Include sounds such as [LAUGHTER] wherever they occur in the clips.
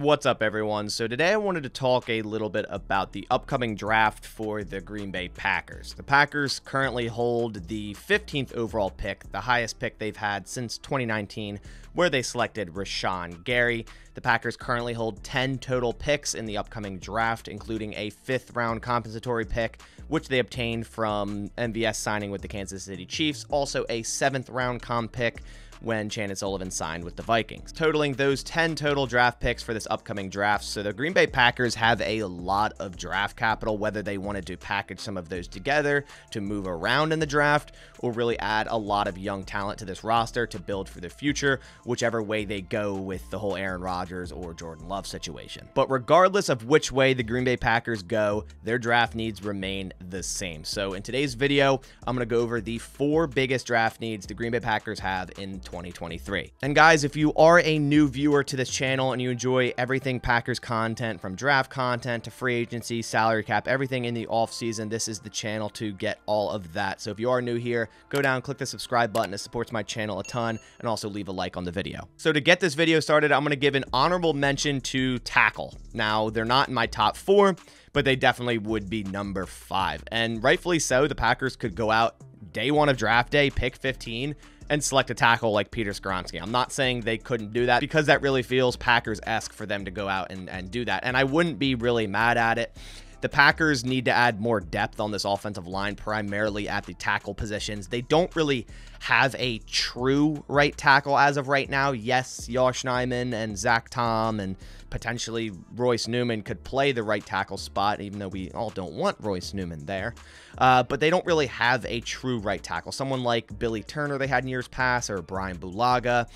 What's up, everyone? So, today I wanted to talk a little bit about the upcoming draft for the Green Bay Packers. The Packers currently hold the 15th overall pick, the highest pick they've had since 2019, where they selected Rashan Gary. The Packers currently hold 10 total picks in the upcoming draft, including a fifth round compensatory pick, which they obtained from MVS signing with the Kansas City Chiefs, also a seventh round comp pick when Chandon Sullivan signed with the Vikings, totaling those 10 total draft picks for this upcoming draft. So the Green Bay Packers have a lot of draft capital, whether they wanted to package some of those together to move around in the draft or really add a lot of young talent to this roster to build for the future, whichever way they go with the whole Aaron Rodgers or Jordan Love situation. But regardless of which way the Green Bay Packers go, their draft needs remain the same. So in today's video, I'm going to go over the four biggest draft needs the Green Bay Packers have in 2023. And guys, if you are a new viewer to this channel and you enjoy everything Packers content from draft content to free agency, salary cap, everything in the offseason, this is the channel to get all of that. So if you are new here, go down, click the subscribe button. It supports my channel a ton and also leave a like on the video. So to get this video started, I'm going to give an honorable mention to tackle. Now, they're not in my top four, but they definitely would be number five. And rightfully so, the Packers could go out day one of draft day, pick 15, and select a tackle like Peter Skoronski. I'm not saying they couldn't do that because that really feels Packers-esque for them to go out and, and do that. And I wouldn't be really mad at it. The Packers need to add more depth on this offensive line, primarily at the tackle positions. They don't really have a true right tackle as of right now. Yes, Yosh Nijman and Zach Tom and potentially Royce Newman could play the right tackle spot, even though we all don't want Royce Newman there. Uh, but they don't really have a true right tackle. Someone like Billy Turner they had in years past, or Brian Bulaga.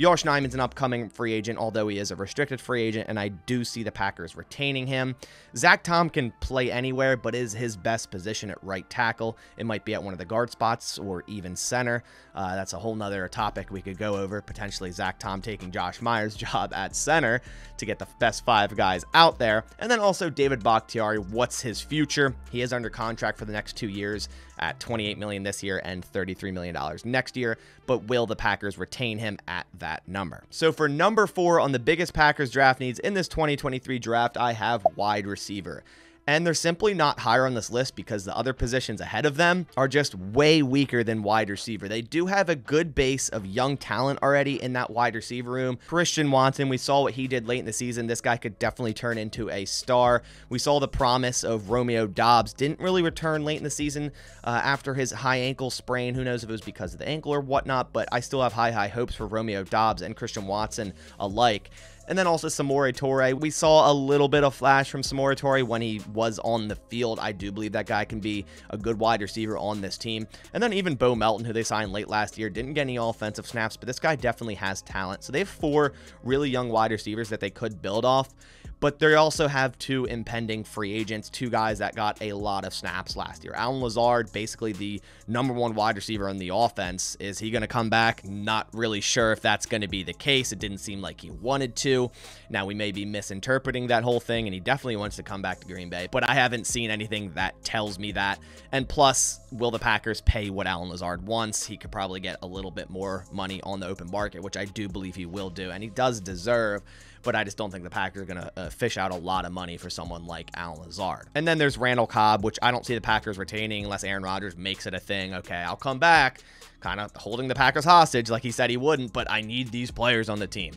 Yosh Nijman's an upcoming free agent, although he is a restricted free agent, and I do see the Packers retaining him. Zach Tom can play anywhere, but is his best position at right tackle. It might be at one of the guard spots or even center. Uh, that's a whole nother topic we could go over. Potentially Zach Tom taking Josh Myers' [LAUGHS] job at center to get the best five guys out there. And then also David Bakhtiari, what's his future? He is under contract for the next two years at 28 million this year and 33 million dollars next year, but will the Packers retain him at that number? So for number 4 on the biggest Packers draft needs in this 2023 draft, I have wide receiver and they're simply not higher on this list because the other positions ahead of them are just way weaker than wide receiver. They do have a good base of young talent already in that wide receiver room. Christian Watson, we saw what he did late in the season. This guy could definitely turn into a star. We saw the promise of Romeo Doubs. Didn't really return late in the season uh, after his high ankle sprain. Who knows if it was because of the ankle or whatnot, but I still have high, high hopes for Romeo Doubs and Christian Watson alike. And then also Samori Toure. We saw a little bit of flash from Samori Toure when he was on the field. I do believe that guy can be a good wide receiver on this team. And then even Bo Melton, who they signed late last year, didn't get any offensive snaps, but this guy definitely has talent. So they have four really young wide receivers that they could build off but they also have two impending free agents, two guys that got a lot of snaps last year. Allen Lazard, basically the number one wide receiver in the offense. Is he going to come back? Not really sure if that's going to be the case. It didn't seem like he wanted to. Now, we may be misinterpreting that whole thing, and he definitely wants to come back to Green Bay, but I haven't seen anything that tells me that. And plus, will the Packers pay what Allen Lazard wants? He could probably get a little bit more money on the open market, which I do believe he will do, and he does deserve but I just don't think the Packers are going to uh, fish out a lot of money for someone like Allen Lazard. And then there's Randall Cobb, which I don't see the Packers retaining unless Aaron Rodgers makes it a thing. Okay, I'll come back, kind of holding the Packers hostage like he said he wouldn't, but I need these players on the team.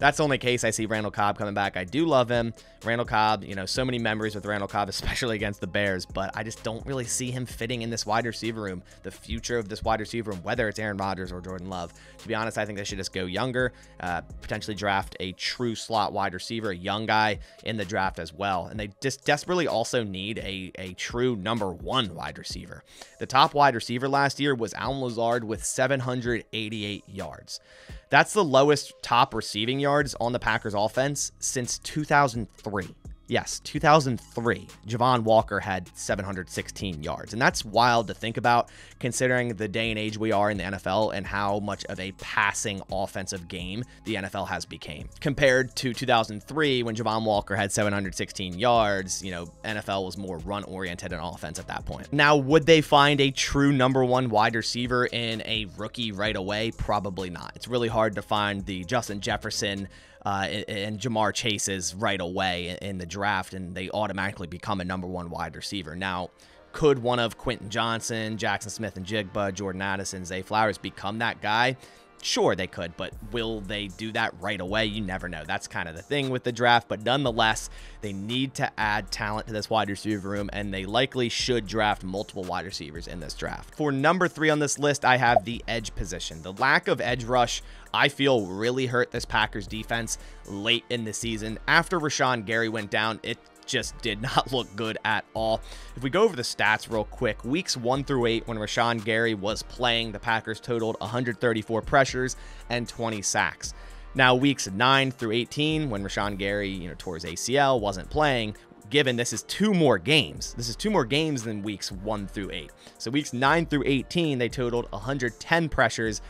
That's the only case I see Randall Cobb coming back. I do love him. Randall Cobb, you know, so many memories with Randall Cobb, [LAUGHS] especially against the Bears, but I just don't really see him fitting in this wide receiver room, the future of this wide receiver room, whether it's Aaron Rodgers or Jordan Love. To be honest, I think they should just go younger, uh, potentially draft a true slot wide receiver, a young guy in the draft as well. And they just desperately also need a, a true number one wide receiver. The top wide receiver last year was Allen Lazard with 788 yards. That's the lowest top receiving yards on the Packers offense since 2003. Yes, 2003, Javon Walker had 716 yards. And that's wild to think about considering the day and age we are in the NFL and how much of a passing offensive game the NFL has become. Compared to 2003 when Javon Walker had 716 yards, you know, NFL was more run oriented in offense at that point. Now, would they find a true number one wide receiver in a rookie right away? Probably not. It's really hard to find the Justin Jefferson uh, and Ja'Marr Chases right away in the draft, and they automatically become a number one wide receiver. Now, could one of Quentin Johnston, Jackson Smith-Njigba, Jordan Addison, Zay Flowers become that guy? Sure, they could, but will they do that right away? You never know. That's kind of the thing with the draft, but nonetheless, they need to add talent to this wide receiver room, and they likely should draft multiple wide receivers in this draft. For number three on this list, I have the edge position. The lack of edge rush, I feel, really hurt this Packers defense late in the season. After Rashan Gary went down, it just did not look good at all. If we go over the stats real quick, weeks one through eight, when Rashan Gary was playing, the Packers totaled 134 pressures and 20 sacks. Now, weeks 9 through 18, when Rashan Gary, you know, tore his ACL, wasn't playing, given this is two more games. This is two more games than weeks 1 through 8. So weeks 9 through 18, they totaled 110 pressures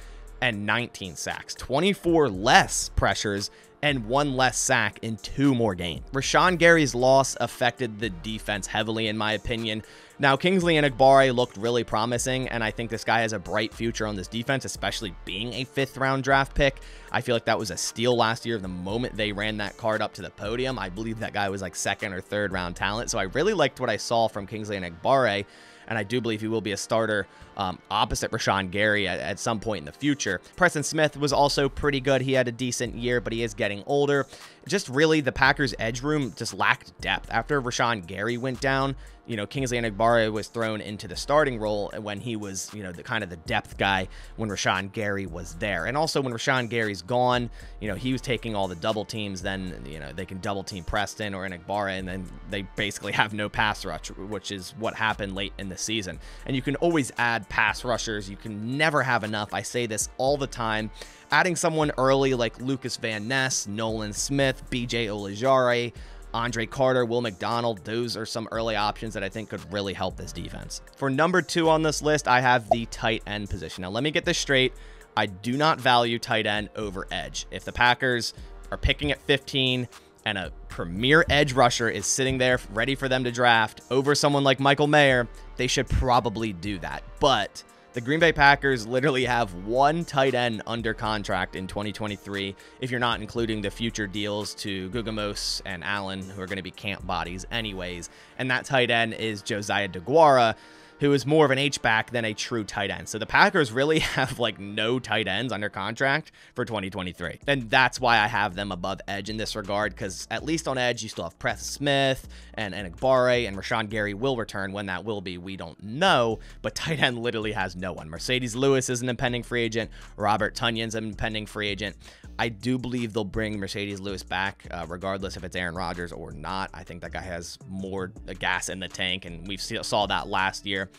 and 19 sacks, 24 less pressures and one less sack in two more games. Rashan Gary's loss affected the defense heavily, in my opinion. Now, Kingsley Enagbare looked really promising, and I think this guy has a bright future on this defense, especially being a fifth round draft pick. I feel like that was a steal last year the moment they ran that card up to the podium. I believe that guy was like second or third round talent, so I really liked what I saw from Kingsley Enagbare and I do believe he will be a starter um, opposite Rashan Gary at, at, some point in the future. Preston Smith was also pretty good. He had a decent year, but he is getting older. Just really, the Packers' edge room just lacked depth. After Rashan Gary went down, you know, Kingsley Enagbare was thrown into the starting role when he was, you know, the kind of the depth guy when Rashan Gary was there. And also when Rashan Gary's gone, you know, he was taking all the double teams, then, you know, they can double team Preston or Enagbare, and then they basically have no pass rush, which is what happened late in the season. And you can always add pass rushers. You can never have enough. I say this all the time. Adding someone early like Lucas Van Ness, Nolan Smith, BJ Ojulari, Andre Carter, Will McDonald, those are some early options that I think could really help this defense. For number two on this list, I have the tight end position. Now, let me get this straight. I do not value tight end over edge. If the Packers are picking at 15 and a premier edge rusher is sitting there ready for them to draft over someone like Michael Mayer, they should probably do that. But the Green Bay Packers literally have one tight end under contract in 2023, if you're not including the future deals to Guggemos and Allen, who are going to be camp bodies anyways. And that tight end is Josiah DeGuara, who is more of an H-back than a true tight end. So the Packers really [LAUGHS] have like no tight ends under contract for 2023. And that's why I have them above edge in this regard, because at least on edge, you still have Press Smith and, Enagbare and Rashan Gary will return. When that will be, we don't know. But tight end literally has no one. Marcedes Lewis is an impending free agent. Robert Tonyan's an impending free agent. I do believe they'll bring Marcedes Lewis back, uh, regardless if it's Aaron Rodgers or not. I think that guy has more gas in the tank, and we saw that last year.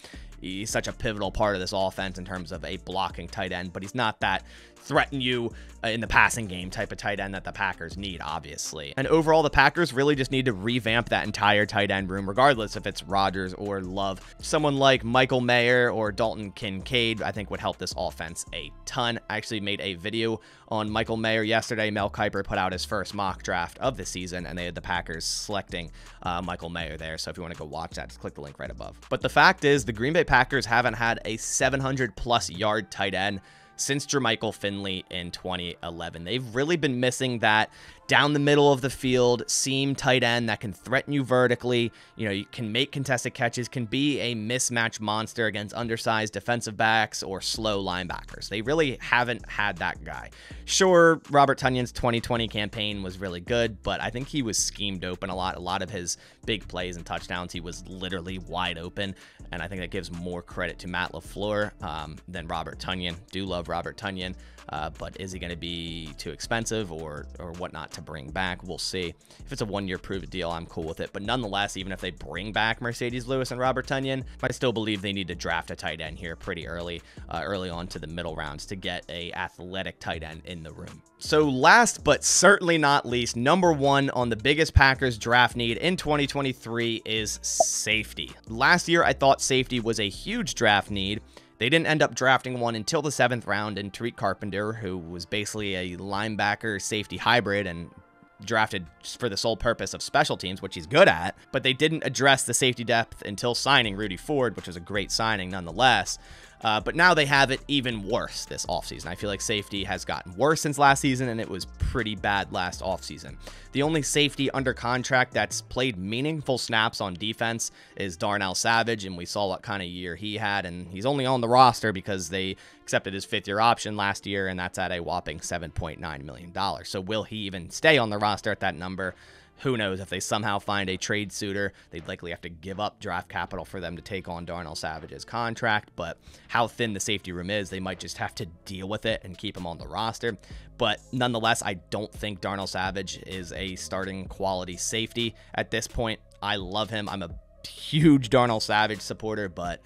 He's such a pivotal part of this offense in terms of a blocking tight end, but he's not that threaten you uh, in the passing game type of tight end that the Packers need, obviously. And overall, the Packers really just need to revamp that entire tight end room, regardless if it's Rodgers or Love. Someone like Michael Mayer or Dalton Kincaid, I think would help this offense a ton. I actually made a video on Michael Mayer yesterday. Mel Kiper put out his first mock draft of the season, and they had the Packers selecting uh, Michael Mayer there. So if you want to go watch that, just click the link right above. But the fact is, the Green Bay Packers haven't had a 700 plus yard tight end since Jermichael Finley in 2011. They've really been missing that down the middle of the field, seam tight end that can threaten you vertically. You know, you can make contested catches, can be a mismatch monster against undersized defensive backs or slow linebackers. They really haven't had that guy. Sure, Robert Tonyan's 2020 campaign was really good, but I think he was schemed open a lot. A lot of his big plays and touchdowns, he was literally wide open. And I think that gives more credit to Matt LaFleur um, than Robert Tonyan. Do love Robert Tonyan, Uh, but is he going to be too expensive or or whatnot to bring back? We'll see. If it's a one-year prove deal, I'm cool with it. But nonetheless, even if they bring back Marcedes Lewis and Robert Tonyan, I still believe they need to draft a tight end here pretty early, uh, early on to the middle rounds to get a athletic tight end in the room. So last but certainly not least, number one on the biggest Packers draft need in 2023 is safety. Last year, I thought safety was a huge draft need. They didn't end up drafting one until the seventh round and Tariq Carpenter, who was basically a linebacker safety hybrid and drafted for the sole purpose of special teams, which he's good at, but they didn't address the safety depth until signing Rudy Ford, which was a great signing nonetheless. Uh, but now they have it even worse this offseason. I feel like safety has gotten worse since last season, and it was pretty bad last offseason. The only safety under contract that's played meaningful snaps on defense is Darnell Savage, and we saw what kind of year he had, and he's only on the roster because they accepted his fifth year option last year, and that's at a whopping $7.9 million. So will he even stay on the roster at that number? Who knows if they somehow find a trade suitor, they'd likely have to give up draft capital for them to take on Darnell Savage's contract. But how thin the safety room is, they might just have to deal with it and keep him on the roster. But nonetheless, I don't think Darnell Savage is a starting quality safety at this point. I love him. I'm a huge Darnell Savage supporter, but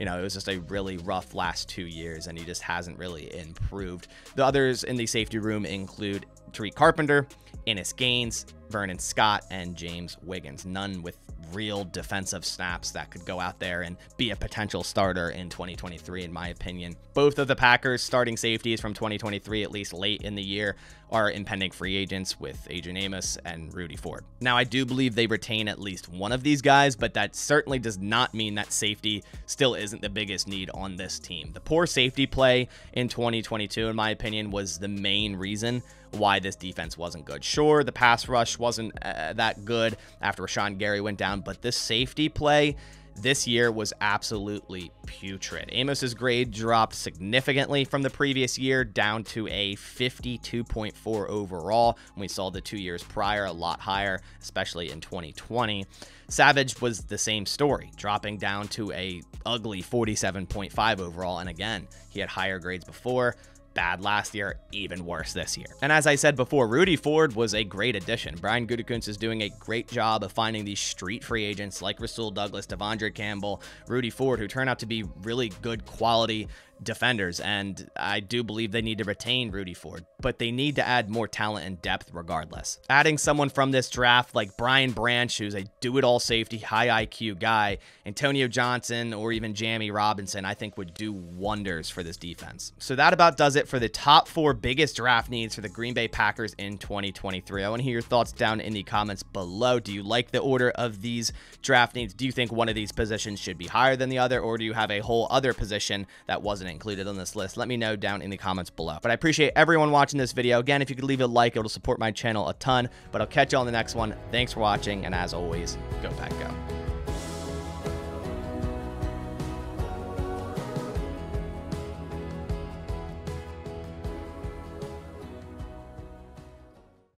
you know, it was just a really rough last two years, and he just hasn't really improved. The others in the safety room include Tariq Carpenter, Innis Gaines, Vernon Scott, and James Wiggins. None with real defensive snaps that could go out there and be a potential starter in 2023, in my opinion. Both of the Packers' starting safeties from 2023, at least late in the year, are impending free agents with Adrian Amos and Rudy Ford. Now, I do believe they retain at least one of these guys, but that certainly does not mean that safety still isn't the biggest need on this team. The poor safety play in 2022, in my opinion, was the main reason why this defense wasn't good. Sure, the pass rush wasn't uh, that good after Rashan Gary went down, but this safety play this year was absolutely putrid. Amos's grade dropped significantly from the previous year down to a 52.4 overall. We saw the two years prior a lot higher, especially in 2020. Savage was the same story, dropping down to a ugly 47.5 overall. And again, he had higher grades before bad last year, even worse this year. And as I said before, Rudy Ford was a great addition. Brian Gutekunst is doing a great job of finding these street free agents like Rasul Douglas, De'Vondre Campbell, Rudy Ford, who turn out to be really good quality defenders, and I do believe they need to retain Rudy Ford, but they need to add more talent and depth regardless. Adding someone from this draft like Brian Branch, who's a do-it-all safety, high IQ guy, Antonio Johnson, or even Jammie Robinson, I think would do wonders for this defense. So that about does it for the top four biggest draft needs for the Green Bay Packers in 2023. I want to hear your thoughts down in the comments below. Do you like the order of these draft needs? Do you think one of these positions should be higher than the other, or do you have a whole other position that wasn't included on this list, let me know down in the comments below. But I appreciate everyone watching this video. Again, if you could leave a like, it'll support my channel a ton. But I'll catch you on the next one. Thanks for watching, and as always, go Pack Go.